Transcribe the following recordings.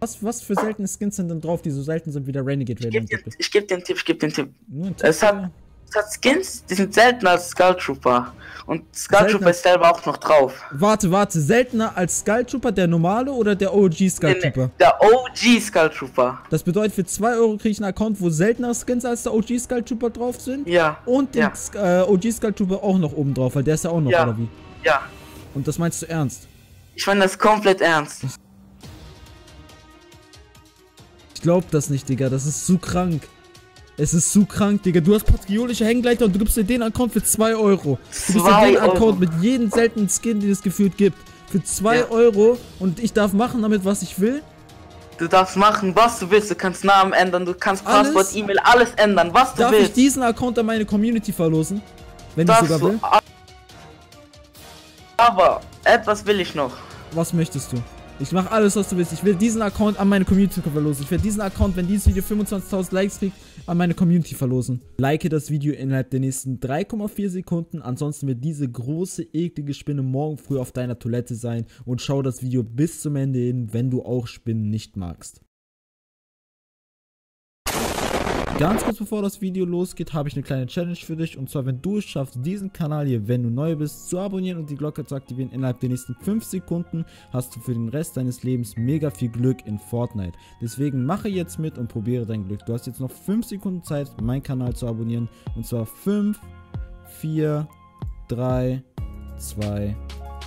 Was, was für seltene Skins sind denn drauf, die so selten sind wie der Renegade Ich gebe dir, ich geb dir einen Tipp, ich gebe einen Tipp. Ein Es Tipp, hat, es hat Skins, die sind seltener als Skull Trooper. Und Skull Seltener- Trooper ist selber auch noch drauf. Warte, warte, seltener als Skull Trooper, der normale oder der OG Skull Trooper? Der OG Skull Trooper. Das bedeutet, für 2 Euro kriege ich einen Account, wo seltenere Skins als der OG Skull Trooper drauf sind. Ja. Und den Ja. Sk- äh, OG Skull Trooper auch noch oben drauf, weil der ist ja auch noch, Ja. oder wie? Ja. Und das meinst du ernst? Ich meine das komplett ernst. Ich glaub das nicht, Digga. Das ist zu krank. Es ist zu krank, Digga. Du hast patriotische Hängleiter und du gibst dir den Account für 2 Euro. Du gibst dir den. Account mit jedem seltenen Skin, den es gefühlt gibt. Für 2 Ja. Euro und ich darf machen damit, was ich will. Du darfst machen, was du willst. Du kannst Namen ändern, du kannst? Passwort, E-Mail, alles ändern, was du Darf ich willst. diesen Account an meine Community verlosen? Wenn ich sogar will? Aber etwas will ich noch. Was möchtest du? Ich mache alles, was du willst. Ich will diesen Account an meine Community verlosen. Ich werde diesen Account, wenn dieses Video 25.000 Likes kriegt, an meine Community verlosen. Like das Video innerhalb der nächsten 3,4 Sekunden. Ansonsten wird diese große, eklige Spinne morgen früh auf deiner Toilette sein. Und schau das Video bis zum Ende hin, wenn du auch Spinnen nicht magst. Ganz kurz bevor das Video losgeht, habe ich eine kleine Challenge für dich. Und zwar, wenn du es schaffst, diesen Kanal hier, wenn du neu bist, zu abonnieren und die Glocke zu aktivieren, innerhalb der nächsten 5 Sekunden hast du für den Rest deines Lebens mega viel Glück in Fortnite. Deswegen mache jetzt mit und probiere dein Glück. Du hast jetzt noch 5 Sekunden Zeit, meinen Kanal zu abonnieren. Und zwar 5, 4, 3, 2,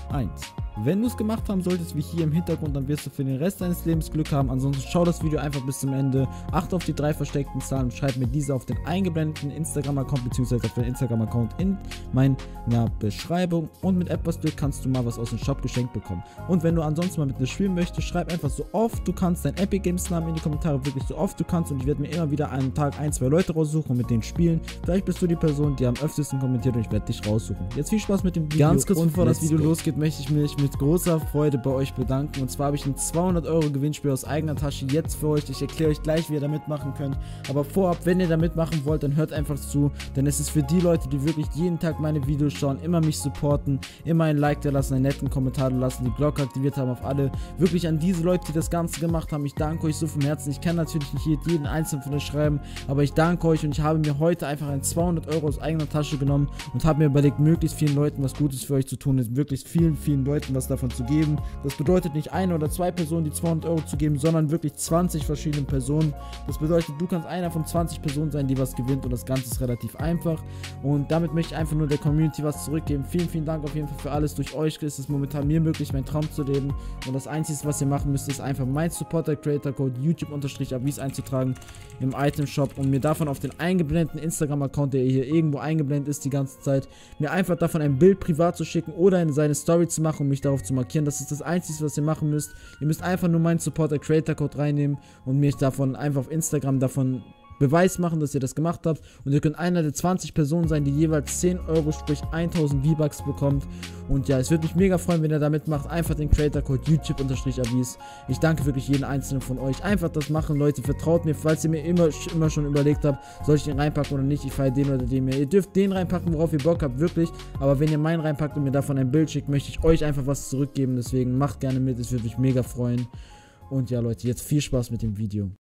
1. Wenn du es gemacht haben solltest, wie hier im Hintergrund, dann wirst du für den Rest deines Lebens Glück haben. Ansonsten schau das Video einfach bis zum Ende. Achte auf die drei versteckten Zahlen und schreib mir diese auf den eingeblendeten Instagram-Account bzw. auf den Instagram-Account in meiner Beschreibung. Und mit etwas Glück kannst du mal was aus dem Shop geschenkt bekommen. Und wenn du ansonsten mal mit mir spielen möchtest, schreib einfach so oft du kannst dein Epic Games Namen in die Kommentare, wirklich so oft du kannst. Und ich werde mir immer wieder einen Tag ein, zwei Leute raussuchen und mit denen spielen. Vielleicht bist du die Person, die am öftesten kommentiert und ich werde dich raussuchen. Jetzt viel Spaß mit dem Video. Ganz kurz bevor das Video losgeht, möchte ich mich mit großer Freude bei euch bedanken. Und zwar habe ich ein 200 Euro Gewinnspiel aus eigener Tasche jetzt für euch. Ich erkläre euch gleich, wie ihr da mitmachen könnt. Aber vorab, wenn ihr da mitmachen wollt, dann hört einfach zu. Denn es ist für die Leute, die wirklich jeden Tag meine Videos schauen, immer mich supporten, immer ein Like da lassen, einen netten Kommentar da lassen, die Glocke aktiviert haben auf alle. Wirklich an diese Leute, die das Ganze gemacht haben. Ich danke euch so vom Herzen. Ich kann natürlich nicht jeden einzelnen von euch schreiben, aber ich danke euch und ich habe mir heute einfach ein 200 Euro aus eigener Tasche genommen und habe mir überlegt, möglichst vielen Leuten was Gutes für euch zu tun, ist wirklich vielen, vielen Leuten was davon zu geben. Das bedeutet nicht eine oder zwei Personen die 200 Euro zu geben, sondern wirklich 20 verschiedene Personen. Das bedeutet, du kannst einer von 20 Personen sein, die was gewinnt und das Ganze ist relativ einfach. Und damit möchte ich einfach nur der Community was zurückgeben. Vielen, vielen Dank auf jeden Fall für alles. Durch euch ist es momentan mir möglich, meinen Traum zu leben. Und das Einzige, was ihr machen müsst, ist einfach mein Supporter Creator Code YouTube-Avis einzutragen im Item Shop und mir davon auf den eingeblendeten Instagram-Account, der hier irgendwo eingeblendet ist die ganze Zeit, mir einfach davon ein Bild privat zu schicken oder in seine Story zu machen und mich darauf zu markieren. Das ist das Einzige, was ihr machen müsst. Ihr müsst einfach nur meinen Supporter Creator Code reinnehmen und mich davon einfach auf Instagram davon Beweis machen, dass ihr das gemacht habt. Und ihr könnt einer der 20 Personen sein, die jeweils 10 Euro, sprich 1000 V-Bucks bekommt. Und ja, es würde mich mega freuen, wenn ihr da mitmacht. Einfach den Creator Code YouTube-Avis. Ich danke wirklich jeden einzelnen von euch. Einfach das machen, Leute. Vertraut mir, falls ihr mir immer, immer schon überlegt habt, soll ich den reinpacken oder nicht. Ich feiere den oder den mehr. Ihr dürft den reinpacken, worauf ihr Bock habt, wirklich. Aber wenn ihr meinen reinpackt und mir davon ein Bild schickt, möchte ich euch einfach was zurückgeben. Deswegen macht gerne mit. Es würde mich mega freuen. Und ja, Leute, jetzt viel Spaß mit dem Video.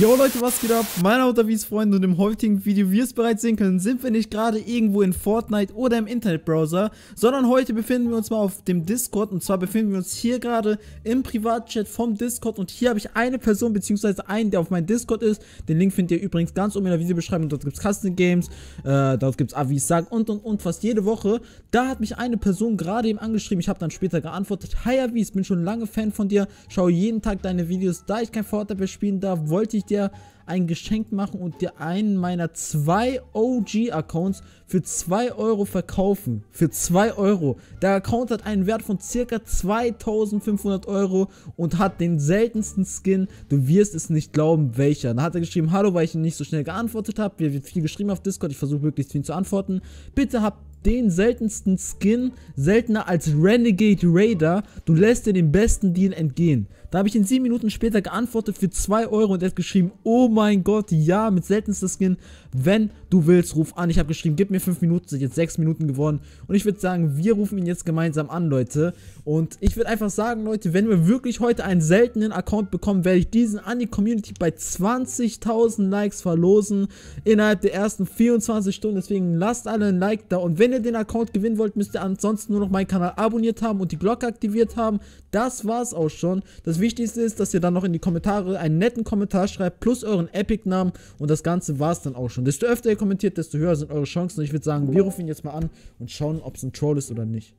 Yo Leute, was geht ab? Meine Autowies Freunde und im heutigen Video, wie ihr es bereits sehen könnt, sind wir nicht gerade irgendwo in Fortnite oder im Internetbrowser, sondern heute befinden wir uns mal auf dem Discord und zwar befinden wir uns hier gerade im Privatchat vom Discord und hier habe ich eine Person beziehungsweise einen, der auf meinem Discord ist. Den Link findet ihr übrigens ganz oben in der Videobeschreibung. Dort gibt es Custom Games, äh, dort gibt es Avis Sag und und und fast jede Woche. Da hat mich eine Person gerade eben angeschrieben. Ich habe dann später geantwortet, Hi Avis, bin schon lange Fan von dir, schaue jeden Tag deine Videos. Da ich kein Fortnite mehr spielen darf, wollte ich dir ein Geschenk machen und dir einen meiner zwei OG-Accounts für 2 Euro verkaufen. Für 2 Euro. Der Account hat einen Wert von circa 2500 Euro und hat den seltensten Skin. Du wirst es nicht glauben, welcher. Da hat er geschrieben, hallo, weil ich nicht so schnell geantwortet habe. Wir wird viel geschrieben auf Discord. Ich versuche möglichst viel zu antworten. Bitte habt den seltensten Skin, seltener als Renegade Raider. Du lässt dir den besten Deal entgehen. Da habe ich ihn sieben Minuten später geantwortet für 2 Euro und er hat geschrieben, oh mein Gott, ja, mit seltenster Skin, wenn du willst, ruf an. Ich habe geschrieben, gib mir 5 Minuten, sind jetzt 6 Minuten geworden und ich würde sagen, wir rufen ihn jetzt gemeinsam an, Leute. Und ich würde einfach sagen, Leute, wenn wir wirklich heute einen seltenen Account bekommen, werde ich diesen an die Community bei 20.000 Likes verlosen innerhalb der ersten 24 Stunden. Deswegen lasst alle ein Like da und wenn ihr den Account gewinnen wollt, müsst ihr ansonsten nur noch meinen Kanal abonniert haben und die Glocke aktiviert haben. Das war's auch schon. Das Wichtigste ist, dass ihr dann noch in die Kommentare einen netten Kommentar schreibt, plus euren Epic-Namen und das Ganze war's dann auch schon. Desto öfter ihr kommentiert, desto höher sind eure Chancen und ich würde sagen, wir rufen ihn jetzt mal an und schauen, ob es ein Troll ist oder nicht.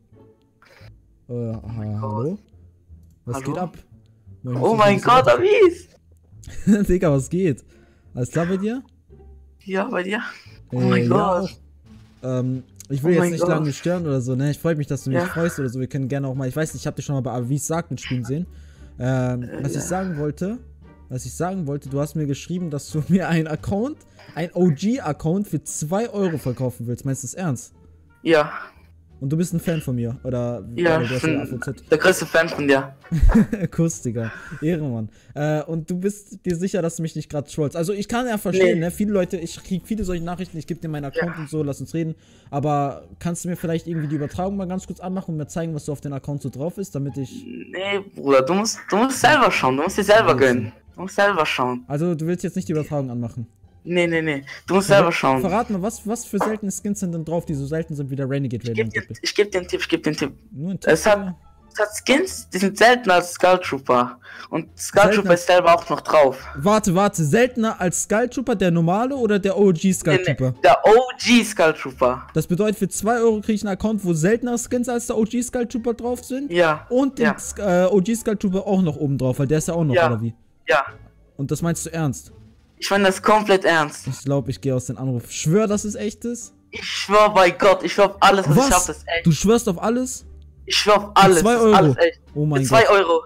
Äh, ha hallo? Was Hallo? geht ab? Moin, Oh mein Gott, Avis! los? Digga, was geht? Alles klar bei dir? Ja, bei dir? Oh Äh, mein ja, Gott. Ähm, ich will Oh jetzt nicht Gott. lange stören oder so, ne? Ich freue mich, dass du mich Ja. freust oder so. Wir können gerne auch mal, ich weiß nicht, ich habe dich schon mal bei Avis sagt mitspielen sehen. Ähm, was ich sagen wollte, was ich sagen wollte, du hast mir geschrieben, dass du mir einen Account, ein OG-Account für 2 Euro verkaufen willst. Meinst du das ernst? Ja, Und du bist ein Fan von mir, oder? ja, oder ich bin der größte Fan von dir. Kuss, Digga. Ehrenmann. Äh, und du bist dir sicher, dass du mich nicht gerade trollst. Also ich kann ja verstehen, Nee. ne? Viele Leute, ich kriege viele solche Nachrichten, ich gebe dir meinen Account Ja. und so, lass uns reden. Aber kannst du mir vielleicht irgendwie die Übertragung mal ganz kurz anmachen und mir zeigen, was so auf den Account so drauf ist, damit ich. Nee, Bruder, du musst, du musst selber schauen, du musst dir selber gönnen. Du musst selber schauen. Also du willst jetzt nicht die Übertragung anmachen. Nee, nee, nee, du musst selber schauen. Verrat mal, was, was für seltene Skins sind denn drauf, die so selten sind wie der Renegade Radiant? ich geb dir einen Tipp, ich geb dir einen Tipp. Nur ein Tipp. Es hat-? Es hat Skins, die sind seltener als Skull Trooper. Und Skull Seltener? Trooper ist selber auch noch drauf. Warte, warte, seltener als Skull Trooper, der normale oder der OG Skull Nee, nee, Trooper? Der OG Skull Trooper. Das bedeutet, für 2 Euro kriege ich einen Account, wo seltener Skins als der OG Skull Trooper drauf sind. Ja, Und den Ja. Sk- äh, OG Skull Trooper auch noch oben drauf, weil der ist ja auch noch, Ja. oder wie? ja. Und das meinst du ernst? Ich meine das komplett ernst. Ich glaube, ich gehe aus dem Anruf. Schwör, dass es echt ist? Ich schwör bei Gott, ich schwör auf alles, was, ich Was? hab, das ist echt. Du schwörst auf alles? Ich schwör auf alles. zwei das ist Euro. Alles echt. Oh mein Für 2 Gott. Euro.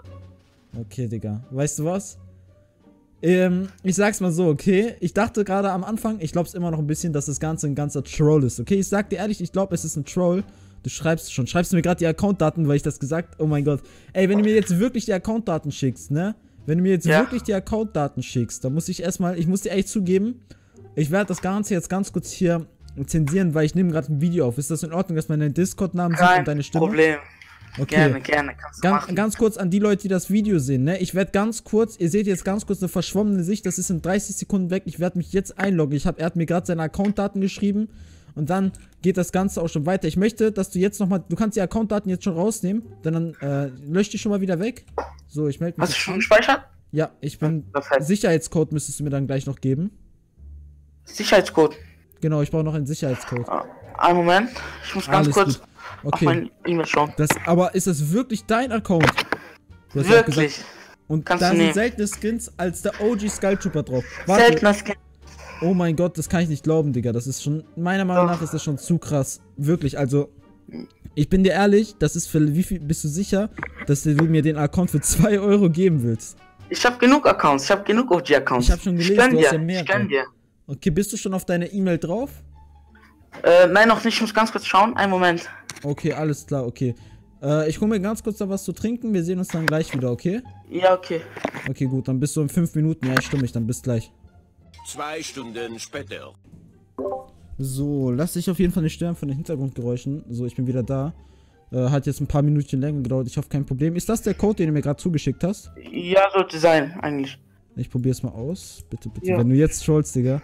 Okay, Digga. Weißt du was? Ähm, ich sag's mal so, okay? Ich dachte gerade am Anfang, ich glaub's immer noch ein bisschen, dass das Ganze ein ganzer Troll ist, okay? Ich sag dir ehrlich, ich glaube, es ist ein Troll. Du schreibst schon. Schreibst du mir gerade die Accountdaten, weil ich das gesagt Oh mein Gott. Ey, wenn du mir jetzt wirklich die Accountdaten schickst, ne? Wenn du mir jetzt Ja. wirklich die Accountdaten schickst, dann muss ich erstmal, ich muss dir echt zugeben, ich werde das Ganze jetzt ganz kurz hier zensieren, weil ich nehme gerade ein Video auf. Ist das in Ordnung, dass man deinen Discord-Namen sieht und deine Stimme? Problem. Okay. Gerne, gerne. Kannst du Ganz, machen. ganz kurz an die Leute, die das Video sehen, ne? Ich werde ganz kurz, ihr seht jetzt ganz kurz eine verschwommene Sicht, das ist in 30 Sekunden weg. Ich werde mich jetzt einloggen. Ich hab, er hat mir gerade seine Accountdaten geschrieben und dann geht das Ganze auch schon weiter. Ich möchte, dass du jetzt nochmal, du kannst die Accountdaten jetzt schon rausnehmen, denn dann äh, lösch die schon mal wieder weg. So, ich melde mich. Hast du schon gespeichert? Ja, ich bin. Das heißt, Sicherheitscode müsstest du mir dann gleich noch geben. Sicherheitscode. Genau, ich brauche noch einen Sicherheitscode. Ah, Einen Moment. Ich muss ganz Alles kurz gut. auf Okay. mein E-Mail schauen. Das, aber ist das wirklich dein Account? Wirklich. Gesagt, und Kannst da sind seltene Skins als der OG Skull Trooper drauf. Warte, Seltener Skin. Oh mein Gott, das kann ich nicht glauben, Digga. Das ist schon, meiner Meinung nach ist das schon zu krass. Wirklich, also, ich bin dir ehrlich, das ist für, wie viel, bist du sicher, dass du mir den Account für 2 Euro geben willst? Ich hab genug Accounts. Ich hab genug OG-Accounts. Ich hab schon gelesen, gönn du hast dir. ja mehrere. Ich gönn dir. Okay, bist du schon auf deine E-Mail drauf? Äh, nein, noch nicht. Ich muss ganz kurz schauen. Einen Moment. Okay, alles klar, okay. Äh, ich hole mir ganz kurz da was zu trinken, wir sehen uns dann gleich wieder, okay? Ja, okay. Okay, gut, dann bist du in 5 Minuten, ja, stimme ich, dann bis gleich. Zwei Stunden später. So, lass dich auf jeden Fall nicht stören von den Hintergrundgeräuschen. So, ich bin wieder da. Äh, hat jetzt ein paar Minuten länger gedauert, ich hoffe kein Problem. Ist das der Code, den du mir gerade zugeschickt hast? Ja, sollte sein, eigentlich. Ich probier's mal aus. Bitte, bitte. Ja. Wenn du jetzt trollst, Digga.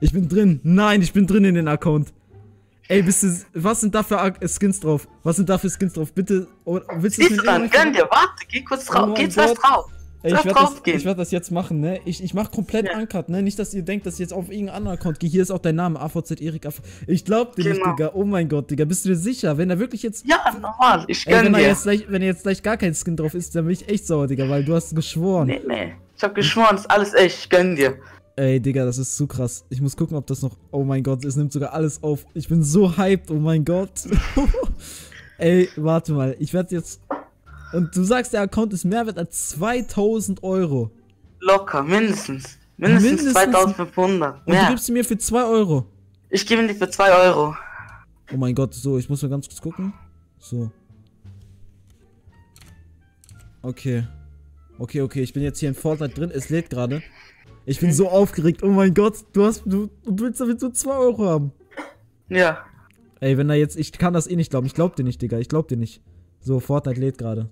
Ich bin drin. Nein, ich bin drin in den Account. Ey, bist du. Was sind da für Skins drauf? Was sind da für Skins drauf? Bitte. Oh, willst du Siehst du dann? Gönn dir. Warte, geh kurz Oh drauf. mein geh zuerst drauf. Ey, ich werde das, ich werd das jetzt machen, ne? Ich, ich mach komplett Ja. uncut, ne? Nicht, dass ihr denkt, dass ich jetzt auf irgendeinen anderen Account gehe. Hier ist auch dein Name, AVZ Erik. AV ich glaub dir nicht, Genau. Digga. Oh mein Gott, Digga. Bist du dir sicher? Wenn er wirklich jetzt. Ja, normal. Ich Ey, gönn wenn, er dir. jetzt gleich, wenn er jetzt gleich gar kein Skin drauf ist, dann bin ich echt sauer, Digga, weil du hast geschworen. Nee, nee. Ich hab geschworen, ist alles echt. Ich gönn dir. Ey, Digga, das ist zu krass. Ich muss gucken, ob das noch. Oh mein Gott, es nimmt sogar alles auf. Ich bin so hyped, oh mein Gott. Ey, warte mal. Ich werde jetzt. Und du sagst, der Account ist mehr wert als 2000 Euro. Locker, mindestens. Mindestens, Mindestens- 2500. Und du Mehr. gibst sie mir für 2 Euro. Ich gebe ihn dir für 2 Euro. Oh mein Gott, so, ich muss mal ganz kurz gucken. So. Okay. Okay, okay, ich bin jetzt hier in Fortnite drin. Es lädt gerade. Ich bin so aufgeregt. Oh mein Gott, du hast, du, du willst damit so 2 Euro haben. Ja. Ey, wenn er jetzt, ich kann das eh nicht glauben. Ich glaub dir nicht, Digga. Ich glaub dir nicht. So, Fortnite lädt gerade.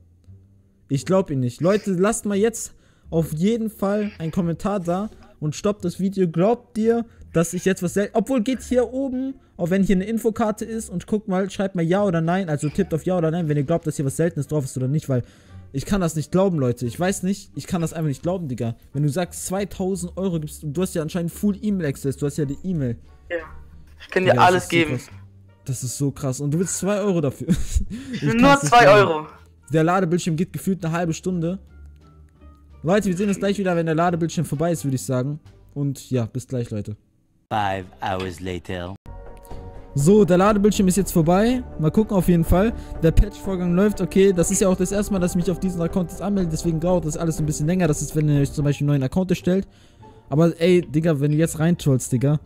Ich glaub ihn nicht. Leute, lasst mal jetzt auf jeden Fall einen Kommentar da und stoppt das Video. Glaubt dir, dass ich jetzt was selten. Obwohl geht hier oben, auch wenn hier eine Infokarte ist und guckt mal, schreibt mal ja oder nein. Also tippt auf ja oder nein, wenn ihr glaubt, dass hier was Seltenes drauf ist oder nicht, weil ich kann das nicht glauben, Leute. Ich weiß nicht, ich kann das einfach nicht glauben, Digga. Wenn du sagst 2000 Euro gibst, du hast ja anscheinend Full E-Mail Access, du hast ja die E-Mail. Ja. Ich kann dir Digga, alles so geben. krass. Das ist so krass. Und du willst 2 Euro dafür. Ich Nur kann's nicht 2 glauben. Euro. Der Ladebildschirm geht gefühlt eine halbe Stunde. Leute, wir sehen uns gleich wieder, wenn der Ladebildschirm vorbei ist, würde ich sagen. Und ja, bis gleich, Leute. Five hours later. So, der Ladebildschirm ist jetzt vorbei. Mal gucken auf jeden Fall. Der Patch-Vorgang läuft. Okay, das ist ja auch das erste Mal, dass ich mich auf diesen Account jetzt anmelde. Deswegen dauert das alles ein bisschen länger. Das ist, wenn ihr euch zum Beispiel einen neuen Account erstellt. Aber ey, Digga, wenn du jetzt reintrollst, Digga.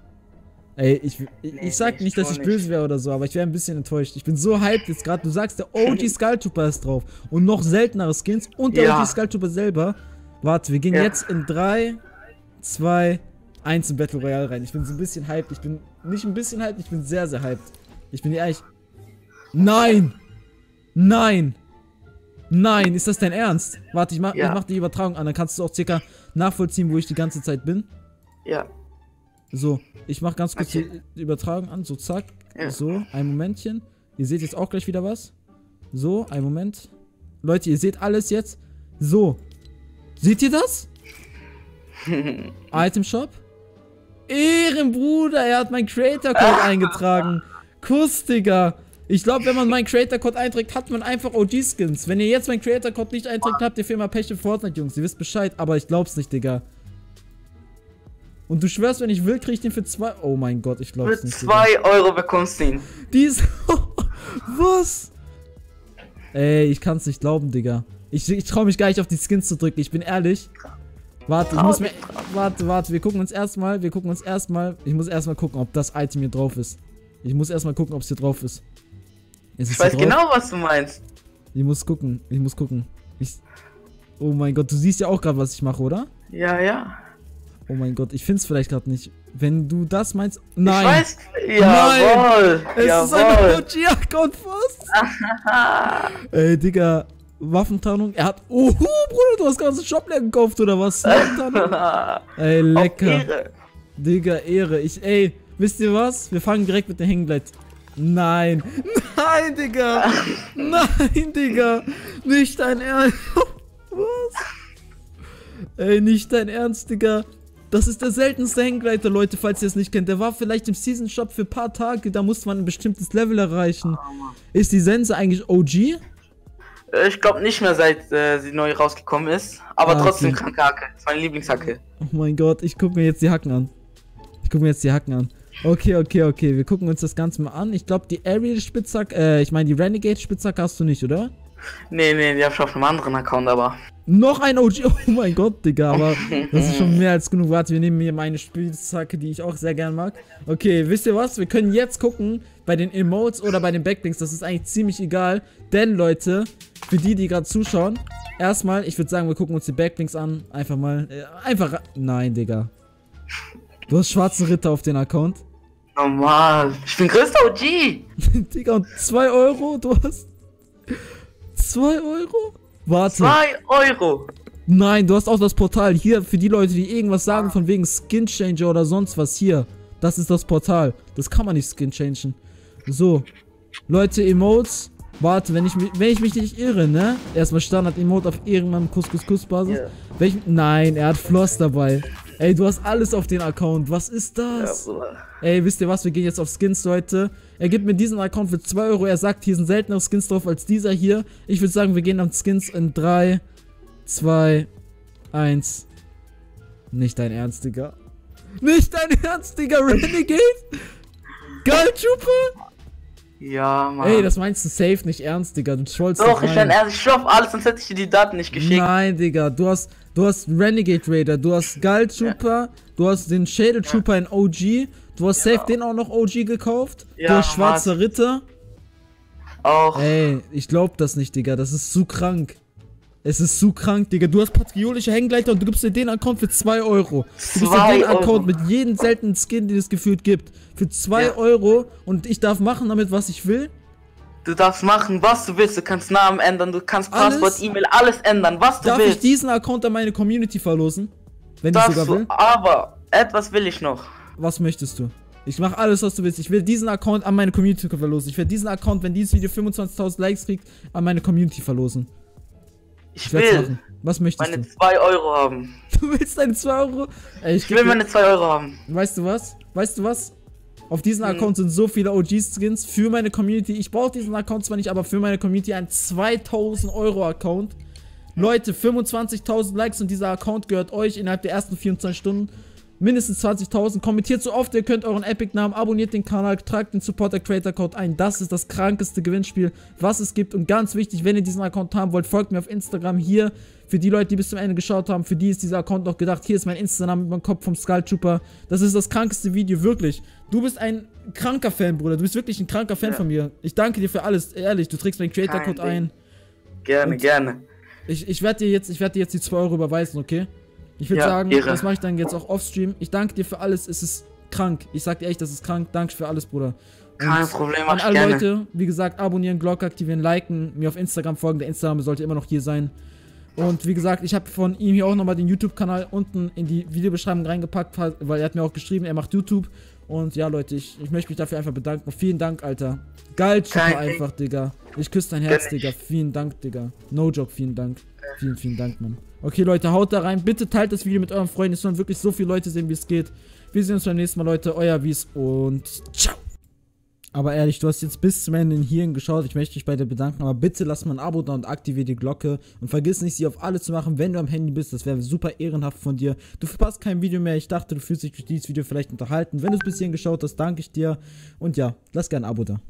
Ey, ich, ich, Nee, ich sag nee, nicht, dass ich böse wäre oder so, aber ich wäre ein bisschen enttäuscht. Ich bin so hyped jetzt gerade. Du sagst, der OG Skull Trooper ist drauf. Und noch seltenere Skins. Und der Ja. OG Skull Trooper selber. Warte, wir gehen Ja. jetzt in 3, 2, 1 in Battle Royale rein. Ich bin so ein bisschen hyped. Ich bin nicht ein bisschen hyped, ich bin sehr, sehr hyped. Ich bin ehrlich. Nein! Nein! Nein, ist das dein Ernst? Warte, ich mach, Ja. ich mach die Übertragung an, dann kannst du auch circa nachvollziehen, wo ich die ganze Zeit bin. Ja. So, ich mach ganz kurz Okay. die Übertragung an, so zack. Ja. So, ein Momentchen. Ihr seht jetzt auch gleich wieder was. So, ein Moment. Leute, ihr seht alles jetzt. So. Seht ihr das? Item Shop. Ehrenbruder, er hat meinen Creator-Code eingetragen. Kuss, Digga. Ich glaube, wenn man meinen Creator-Code einträgt, hat man einfach OG-Skins. Wenn ihr jetzt meinen Creator-Code nicht einträgt, habt ihr für immer Pech in Fortnite, Jungs. Ihr wisst Bescheid, aber ich glaub's nicht, Digga. Und du schwörst, wenn ich will, krieg ich den für zwei. Oh mein Gott, ich Für glaub's nicht. Digga. 2 Euro bekommst du ihn. Die ist. Was? Ey, ich kann's nicht glauben, Digga. Ich, ich trau mich gar nicht auf die Skins zu drücken, ich bin ehrlich. Warte, ich muss mir. Warte, warte, wir gucken uns erstmal. Wir gucken uns erstmal. Ich muss erstmal gucken, ob das Item hier drauf ist. Ich muss erstmal gucken, ob es hier drauf ist. Ist Ich weiß genau, was du meinst. Ich muss gucken. Ich muss gucken. Ich. Oh mein Gott, du siehst ja auch gerade, was ich mache, oder? Ja, ja. Oh mein Gott, ich find's vielleicht gerade nicht. Wenn du das meinst. Nein! Ich weiß. Jawohl. Es ist ein Jawohl. OG-Account fast. Ey, Digga. Waffentarnung. Er hat. Oh, Bruder, du hast ganze Shop leer gekauft oder was? Waffentarnung? Ey, lecker. Ehre. Digga, Ehre. Ich, ey, wisst ihr was? Wir fangen direkt mit der Hängengleit. Nein. Nein, Digga. Nein, Digga. Nicht dein Ernst. Was? Ey, nicht dein Ernst, Digga. Das ist der seltenste Hängegleiter, Leute, falls ihr es nicht kennt. Der war vielleicht im Season Shop für ein paar Tage, da musste man ein bestimmtes Level erreichen. Ist die Sense eigentlich OG? Ich glaube nicht mehr, seit äh, sie neu rausgekommen ist. Aber Ah, trotzdem okay. kranke Hacke. Das ist meine Lieblingshacke. Oh mein Gott, ich guck mir jetzt die Hacken an. Ich guck mir jetzt die Hacken an. Okay, okay, okay, wir gucken uns das Ganze mal an. Ich glaube, die Ariel Spitzhacke, äh, ich meine, die Renegade Spitzhacke hast du nicht, oder? Nee, nee, die hab ich auf einem anderen Account, aber. Noch ein OG, oh mein Gott, Digga, aber das ist schon mehr als genug. Warte, wir nehmen hier meine Spitzhacke, die ich auch sehr gern mag. Okay, wisst ihr was? Wir können jetzt gucken, bei den Emotes oder bei den Backlinks, das ist eigentlich ziemlich egal. Denn, Leute, für die, die gerade zuschauen, erstmal, ich würde sagen, wir gucken uns die Backlinks an. Einfach mal, äh, einfach, nein, Digga. Du hast schwarze Ritter auf den Account. Normal. Ich bin größter OG. Digga, und 2 Euro, du hast 2 Euro? Warte. 2 Euro. Nein, du hast auch das Portal. Hier, für die Leute, die irgendwas sagen von wegen Skin Changer oder sonst was. Hier, das ist das Portal. Das kann man nicht Skin changen. So. Leute, Emotes. Warte, wenn ich, mich- wenn ich mich nicht irre, ne? Erstmal Standard-Emote auf irgendeinem Kuss-Kuss-Kuss-Basis. Ja. Welch, nein, er hat Floss dabei. Ey, du hast alles auf den Account. Was ist Ja, das? Bruder. Ey, wisst ihr was? Wir gehen jetzt auf Skins, Leute. Er gibt mir diesen Account für 2 Euro. Er sagt, hier sind seltenere Skins drauf als dieser hier. Ich würde sagen, wir gehen auf Skins in 3, 2, 1. Nicht dein Ernst, Digga. Nicht dein Ernst, Digga. Renegade? Trooper? Ja, Mann. Ey, das meinst du safe nicht ernst, Digga. Du trollst Doch, doch ich bin ehrlich, ich schwör alles, sonst hätte ich dir die Daten nicht geschickt. Nein, Digga, du hast, du hast Renegade Raider, du hast Skull Trooper, du hast den Schädel Trooper in OG, du hast safe den auch noch OG gekauft, du Ja, hast Schwarzer Ritter. Auch. Ey, ich glaub das nicht, Digga, das ist zu krank. Es ist zu krank, Digga. Du hast patriotische Hängleiter und du gibst dir den Account für 2 Euro. Du gibst dir den Euro. Account mit jedem seltenen Skin, den es gefühlt gibt. Für 2 Ja. Euro und ich darf machen damit, was ich will. Du darfst machen, was du willst. Du kannst Namen ändern, du kannst? Passwort, E-Mail, alles ändern, was du Darf ich willst. diesen Account an meine Community verlosen? Wenn ich Darfst sogar du, will. aber etwas will ich noch. Was möchtest du? Ich mache alles, was du willst. Ich will diesen Account an meine Community verlosen. Ich werde diesen Account, wenn dieses Video 25.000 Likes kriegt, an meine Community verlosen. Ich Ich will. Was möchtest meine du? 2 Euro haben. Du willst deine 2 Euro? Ey, ich Ich will meine 2 Euro haben. Weißt du was? Weißt du was? Auf diesem Hm. Account sind so viele OG-Skins für meine Community. Ich brauche diesen Account zwar nicht, aber für meine Community ein 2000 Euro Account. Leute, 25.000 Likes und dieser Account gehört euch innerhalb der ersten 24 Stunden. Mindestens 20.000. Kommentiert so oft ihr könnt euren Epic-Namen, abonniert den Kanal, tragt den Supporter Creator Code ein. Das ist das krankeste Gewinnspiel, was es gibt. Und ganz wichtig, wenn ihr diesen Account haben wollt, folgt mir auf Instagram hier. Für die Leute, die bis zum Ende geschaut haben, für die ist dieser Account noch gedacht. Hier ist mein Insta-Name mit meinem Kopf vom Skull Trooper. Das ist das krankeste Video, wirklich. Du bist ein kranker Fan, Bruder. Du bist wirklich ein kranker Fan Ja. von mir. Ich danke dir für alles, ehrlich. Du trägst meinen Creator-Code Kein Ding. ein. Gerne, Und- gerne. Ich, ich werde dir jetzt, ich werde dir jetzt die 2 Euro überweisen, okay? Ich würde Ja, sagen, Ehre. das mache ich dann jetzt auch offstream. Ich danke dir für alles. Es ist krank. Ich sag dir echt, das ist krank. Danke für alles, Bruder. Und Kein Problem, An alle gerne. Leute, wie gesagt, abonnieren, Glocke aktivieren, liken, mir auf Instagram folgen. Der Instagram sollte immer noch hier sein. Und wie gesagt, ich habe von ihm hier auch nochmal den YouTube-Kanal unten in die Videobeschreibung reingepackt, weil er hat mir auch geschrieben, er macht YouTube. Und ja, Leute, ich, ich möchte mich dafür einfach bedanken. Vielen Dank, Alter. Geil, Ding. einfach, Digga. Ich küsse dein Herz. Digga. Vielen Dank, Digga. No joke, vielen Dank. Vielen, vielen Dank, Mann. Okay, Leute, haut da rein. Bitte teilt das Video mit euren Freunden. Es sollen wirklich so viele Leute sehen, wie es geht. Wir sehen uns beim nächsten Mal, Leute. Euer Wies und ciao. Aber ehrlich, du hast jetzt bis zum Ende hierhin geschaut. Ich möchte dich bei dir bedanken. Aber bitte lass mal ein Abo da und aktiviere die Glocke. Und vergiss nicht, sie auf alle zu machen, wenn du am Handy bist. Das wäre super ehrenhaft von dir. Du verpasst kein Video mehr. Ich dachte, du fühlst dich durch dieses Video vielleicht unterhalten. Wenn du es bis hierhin geschaut hast, danke ich dir. Und ja, lass gerne ein Abo da.